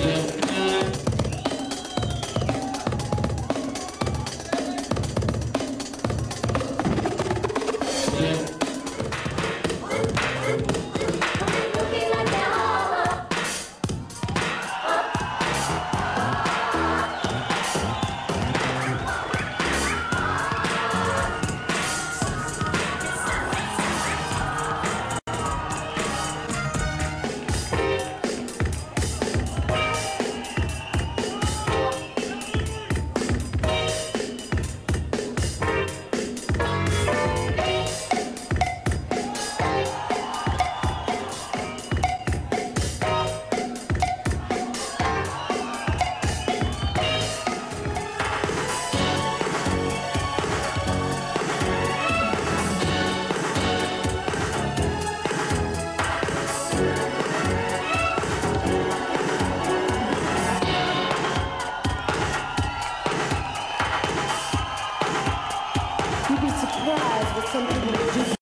still be surprised what some people do.